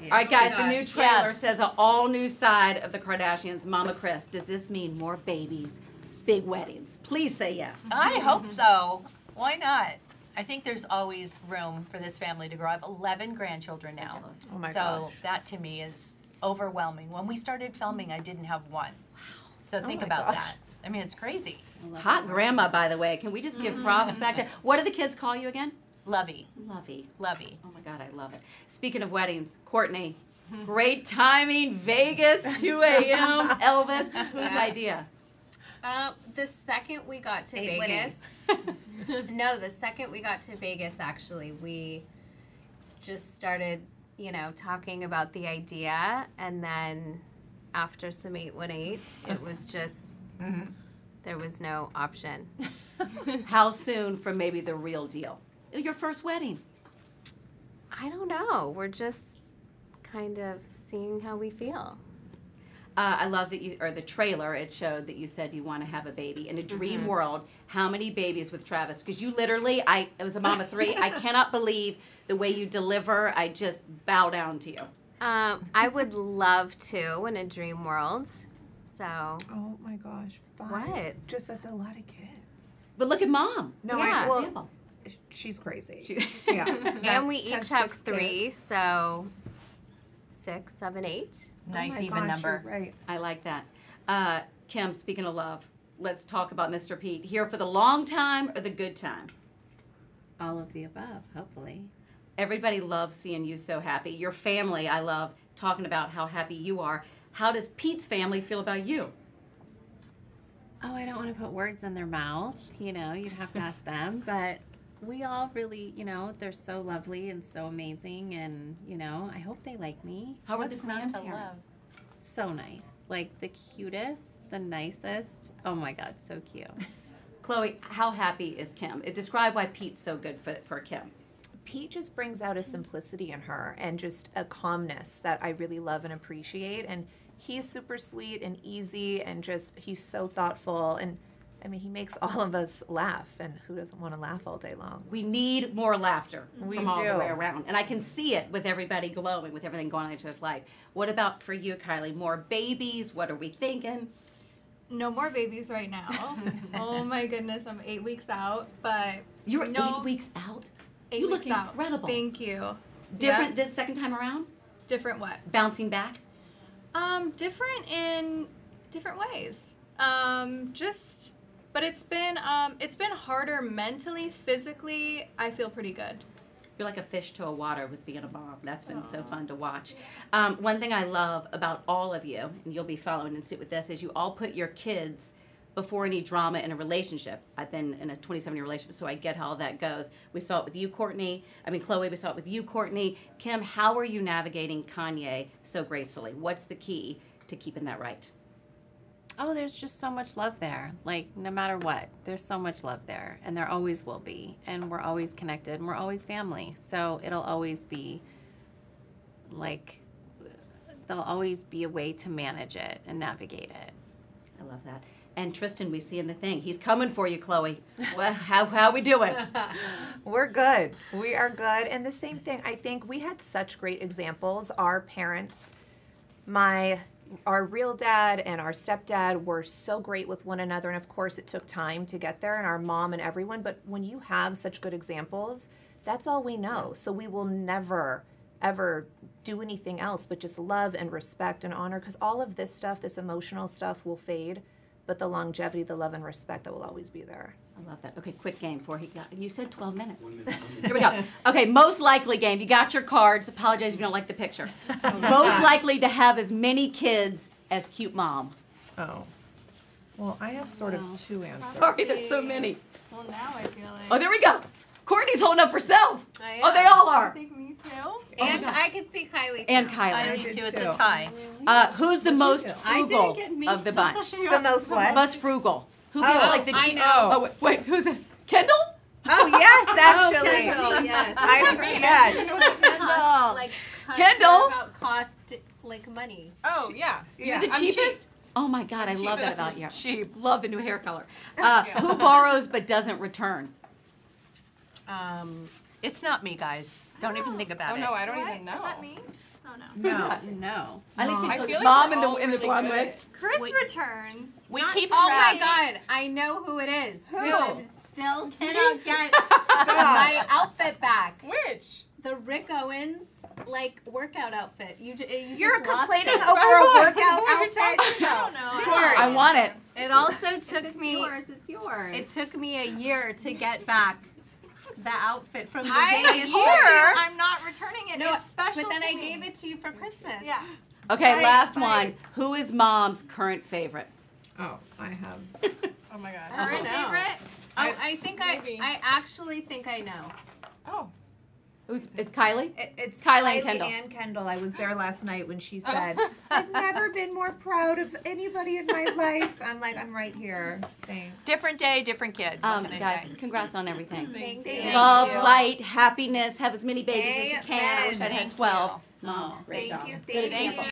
All right, guys, the new trailer Yes. says an all new side of the Kardashians. Mama Kris, does this mean more babies, big weddings? Please say yes. I hope so. Why not? I think there's always room for this family to grow. I have 11 grandchildren So now. jealous. Oh my so gosh. that to me is overwhelming. When we started filming, I didn't have one. Wow. So think oh my about gosh. that. I mean, it's crazy. Hot grandma, by the way. Can we just give mm-hmm. props back there? What do the kids call you again? Lovey, Lovey. lovey. Oh my God, I love it. Speaking of weddings, Kourtney, great timing. Vegas, 2 a.m. Elvis, whose idea? Uh, the second we got to Eight. Vegas, no, the second we got to Vegas, actually, we just started, you know, talking about the idea, and then after some eight one eight, it was just there was no option. How soon from maybe the real deal? Your first wedding. I don't know. We're just kind of seeing how we feel. Uh, I love that you, or the trailer, it showed that you said you want to have a baby. In a dream world, how many babies with Travis? Because you literally, I, it was a mom of three. I cannot believe the way you deliver. I just bow down to you. Um, I would love to in a dream world. So Oh my gosh. Five. What? Just that's a lot of kids. But look at mom. No, Yeah. I, well, Example. She's crazy. She- yeah. and we each have three, kids. so six, seven, eight. Nice oh even gosh, number. Right. I like that. Uh, Kim, speaking of love, let's talk about Mr. Pete. Here for the long time or the good time? All of the above, hopefully. Everybody loves seeing you so happy. Your family, I love talking about how happy you are. How does Pete's family feel about you? Oh, I don't want to put words in their mouth. You know, you'd have to ask them. But we all really, you know, they're so lovely and so amazing. And, you know, I hope they like me. How are What's the not to grandparents? So nice. Like the cutest, the nicest. Oh my God, so cute. Khloé, how happy is Kim? It describe why Pete's so good for, for Kim. Pete just brings out a simplicity in her and just a calmness that I really love and appreciate. And he's super sweet and easy and just he's so thoughtful and I mean he makes all of us laugh and who doesn't want to laugh all day long? We need more laughter We from all the do. way around. And I can see it with everybody glowing, with everything going on in each other's life. What about for you, Kylie? More babies? What are we thinking? No more babies right now. oh my goodness, I'm eight weeks out, but You're No. eight weeks out. eight You weeks look out. incredible. Thank you. Different Yeah. this second time around? Different what? Bouncing back? Um, different in different ways. Um, just, but it's been um, it's been harder mentally, physically. I feel pretty good. You're like a fish to a water with being a mom. That's been so fun to watch. Um, one thing I love about all of you, and you'll be following and suit with this, is you all put your kids before any drama in a relationship. I've been in a 27 year relationship, so I get how that goes. We saw it with you, Kourtney. I mean, Khloé, we saw it with you, Kourtney. Kim, how are you navigating Kanye so gracefully? What's the key to keeping that right? Oh, there's just so much love there. Like, no matter what, there's so much love there. And there always will be. And we're always connected and we're always family. So it'll always be like, there'll always be a way to manage it and navigate it. I love that. And Tristan, we see in the thing, he's coming for you, Khloé. well, how how we doing? We're good. We are good. And the same thing, I think we had such great examples. Our parents, my our real dad and our stepdad were so great with one another and of course it took time to get there and our mom and everyone, but when you have such good examples, that's all we know. So we will never ever do anything else but just love and respect and honor because all of this stuff, this emotional stuff will fade, but the longevity, the love and respect that will always be there. I love that. Okay, quick game for he got. You said 12 minutes. Here we go. Okay, most likely game. You got your cards. Apologize if you don't like the picture. Oh most likely to have as many kids as cute mom. Oh. Well, I have sort of two answers. Sorry, there's so many. Well, now I feel like. Oh, there we go. Kourtney's holding up for self. I Oh, they am. all I are. think me too. And I could see Kylie. Too. And. Kylie. I do too. It's a tie. Uh, who's the most do? I didn't frugal get me. of the bunch? The most what? most frugal. Who gives Oh, like the I know. Oh, wait, wait, who's it? Kendall? Oh yes, actually. Oh, Kendall, yes. I yes. Kendall. Like Kendall? about cost, like money. Oh yeah, You're the cheapest? cheap. Oh my God, I I'm love that about you. Cheap. Love the new hair color. Uh, who borrows but doesn't return? Um, it's not me, guys. Don't even think about Oh it. no, I don't What even know. does that mean? Oh no. Who's No. that? No. I think Mom. you I took feel like mom we're in the all in the really blonde good wig. at- Kris Wait. returns. We Not- keep Oh track. my god, I know who it is. Who? I still cannot get my outfit back. Which? The Rick Owens like workout outfit. You, ju- you You're just lost complaining it. over a workout are you outfit. talking about? No. Sorry. I want it. It also took It's me. yours. It's yours. It took me a year to get back the outfit from the I Vegas told I'm not returning it. No, it's special But then to I me. gave it to you for Christmas. Yeah. Okay, Bye. last Bye. one. Who is mom's current favorite? Oh, I have. Oh my god. Her oh. I don't favorite. Oh, I think Maybe. I. I actually think I know. Oh. Who's, it's Kylie. It, it's Kylie and Kylie Kendall. and Kendall. I was there last night when she said, "I've never been more proud of anybody in my life." I'm like, I'm right here. Thanks. Different day, different kid. Um, guys, say? congrats on everything. Thank Thank you. Love, you. light, happiness. Have as many babies as you can. I wish I Amen. had twelve. you. Mom, great Thank job. you. Good Thank example. you.